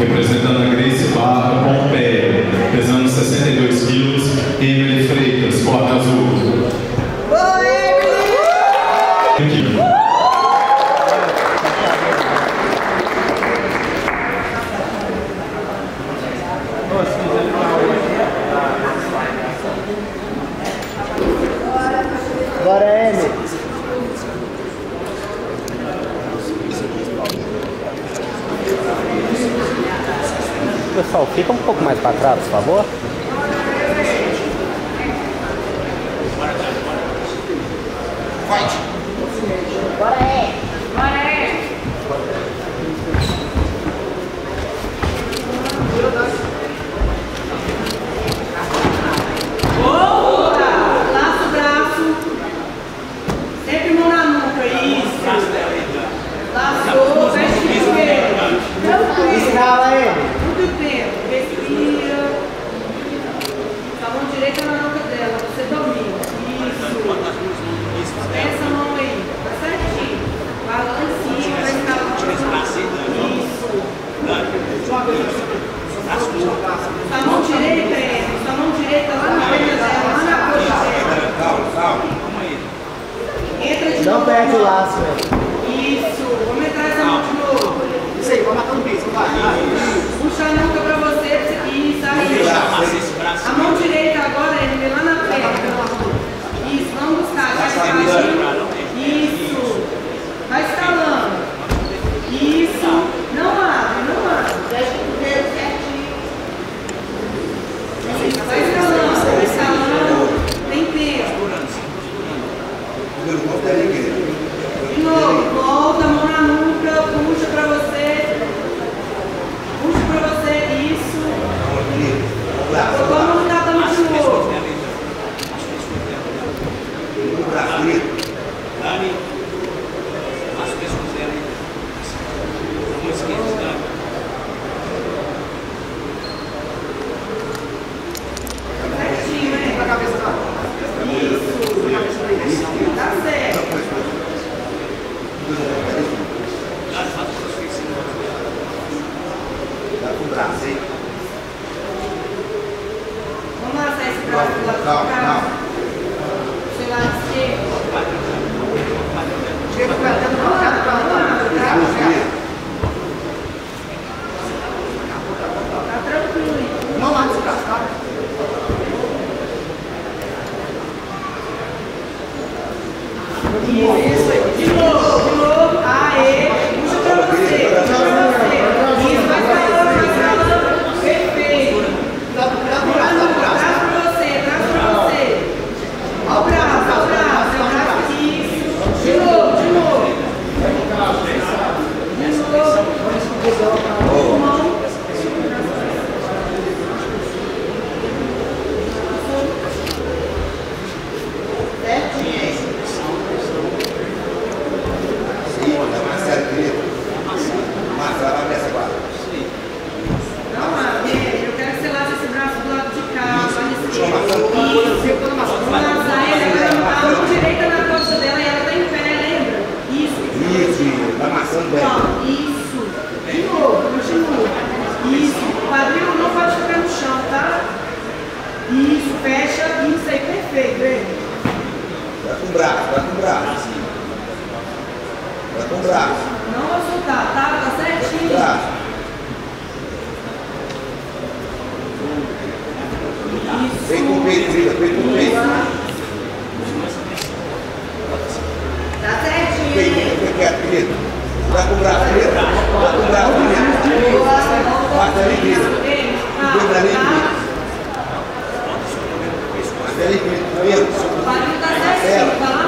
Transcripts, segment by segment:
Representando a Grace Barra Pompeia. mais para trás, por favor. Vai. Bora é. Bora é. Boa! Laça o braço. Sempre mão na nuca, isso. Laçou, fecha o joelho. Escala ele. Sua mão direita, é. Sua mão direita lá na frente, lá na frente. Calma, calma. Entra de Não perde o laço, Isso. Vamos entrar essa mão de novo. Isso aí, vamos matar um piso, vai. Puxa a nuca pra você. Isso aí. A mão direita agora, ele vem lá na frente. Vem com o peito, Brida, vem com o peito. Tá certinho. Peito, fica quieto, querido. Dá com o braço, querido. Dá tá com o braço, querido. Bate ali, querido. Dobra ali, querido. Bate ali, querido. Tá vendo? Tá certinho,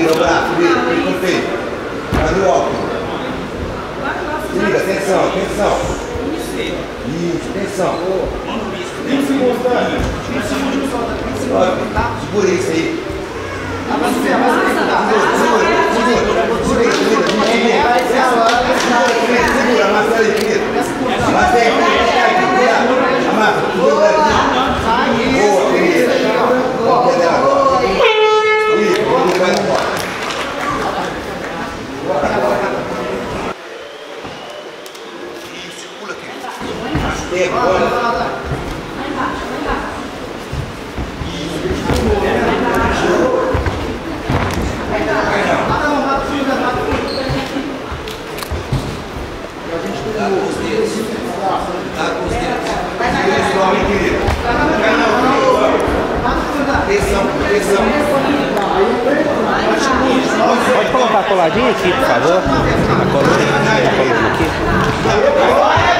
vira o braço, vira, vira com o peito. Cadê o óculos? Vai, vai, Se liga, atenção, atenção. Isso, atenção. Ó, Segura isso aí. Avança, avança, Segura, segura, segura, segura, segura, segura, amassa ali, querido. Amassa aí, segura, amassa, segura, boa, querida. Vamos pegar agora. Isso, vamos pegar agora. Isso, pula tempo, olha. Dá com os dedos. Dá com os dedos. Cai não, querido. Atenção, atenção. Pode colocar a coladinha aqui, por favor. A coladinha, a coladinha aqui.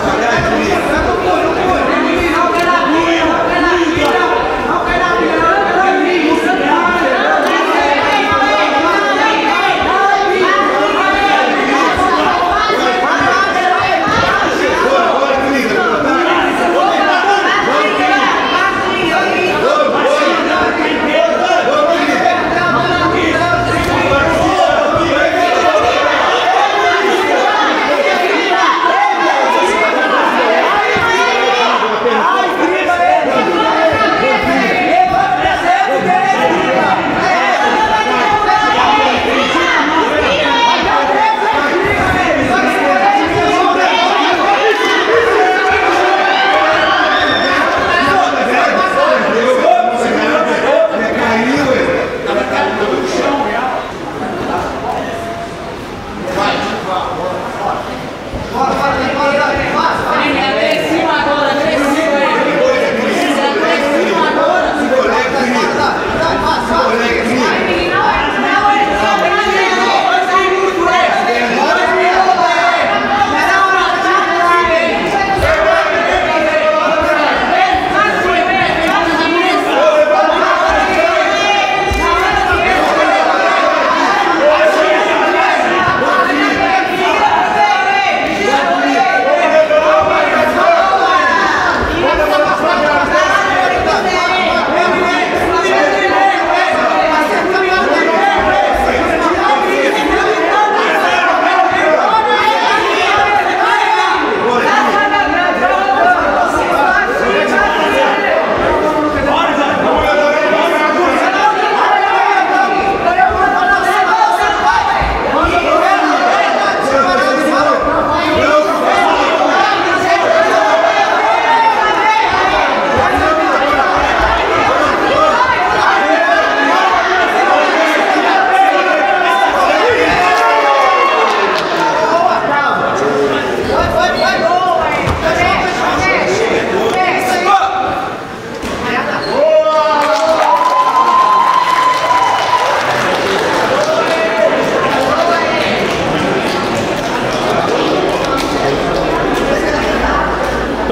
Obrigado.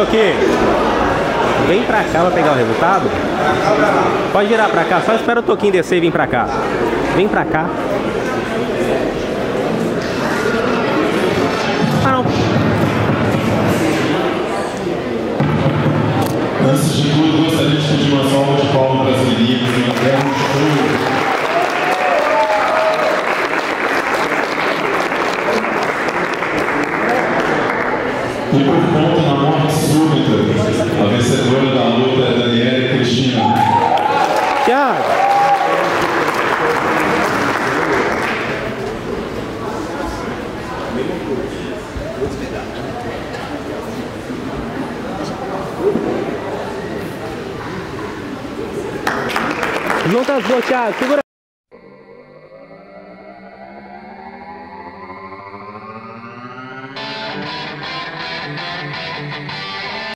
Toquinho. Vem pra cá pra pegar o resultado. Pode virar pra cá, só espera o Toquinho descer e vir pra cá. Vem pra cá. Ah, não. Antes de tudo, gostaria de Não tá Thiago, segura.